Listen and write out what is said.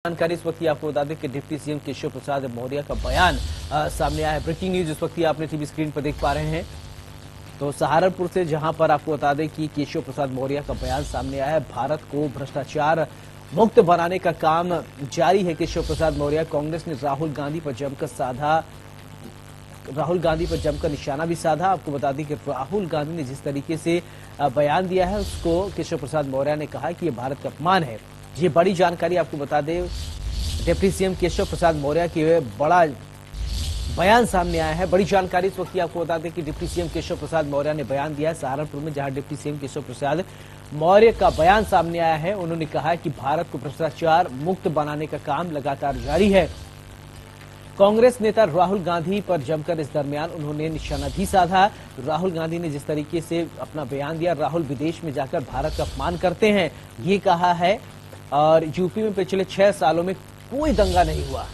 जानकारी इस वक्त आपको बता दें कि डिप्टी सीएम केशव प्रसाद मौर्य का बयान आ, सामने आया है। ब्रेकिंग न्यूज़ इस वक्त आपने टीवी स्क्रीन पर देख पा रहे हैं। तो सहारनपुर से जहाँ पर आपको बता दें कि केशव प्रसाद मौर्य का बयान सामने आया है भारत को भ्रष्टाचार मुक्त बनाने का काम जारी है केशव प्रसाद मौर्य। कांग्रेस ने राहुल गांधी पर जमकर साधा राहुल गांधी पर जमकर निशाना भी साधा। आपको बता दें कि राहुल गांधी ने जिस तरीके से बयान दिया है उसको केशव प्रसाद मौर्य ने कहा कि यह भारत का अपमान है। ये बड़ी जानकारी आपको बता दें, डिप्टी सीएम केशव प्रसाद मौर्य की बड़ा बयान सामने आया है। बड़ी जानकारी इस वक्त आपको बता दें कि डिप्टी सीएम केशव प्रसाद मौर्य ने बयान दिया है सहारनपुर में, जहाँ डिप्टी सीएम केशव प्रसाद मौर्य का बयान सामने आया है। उन्होंने कहा है कि भारत को भ्रष्टाचार मुक्त बनाने का काम लगातार जारी है। कांग्रेस नेता राहुल गांधी पर जमकर इस दरमियान उन्होंने निशाना भी साधा। राहुल गांधी ने जिस तरीके से अपना बयान दिया, राहुल विदेश में जाकर भारत का अपमान करते हैं, ये कहा है और यूपी में पिछले छह सालों में कोई दंगा नहीं हुआ।